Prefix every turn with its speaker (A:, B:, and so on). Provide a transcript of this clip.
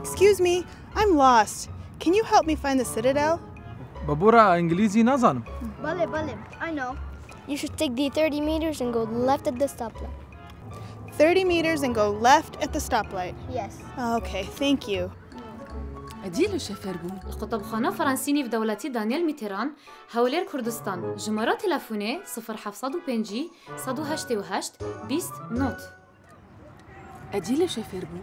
A: Excuse me, I'm lost. Can you help me find the Citadel?
B: ببورا انجليزي نازانم
C: Bale, bale. I know.
D: You should take the 30 meters and go left at the stoplight.
A: 30 meters and go left at the stoplight.
C: Yes.
A: Okay, thank you.
E: عديل شفر بو
F: القطبخانة فرنسيني في دولة دانيال ميتيران هولير كردستان جمرة تلفوني هشتي وهشت بيست نوت
E: عديل شفر بو